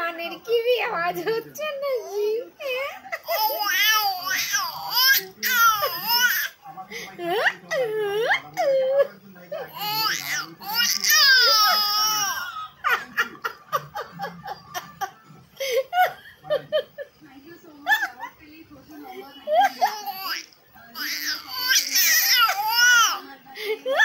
কানের কি আওয়াজ হচ্ছে না হ্যাঁ? হ্যাঁ?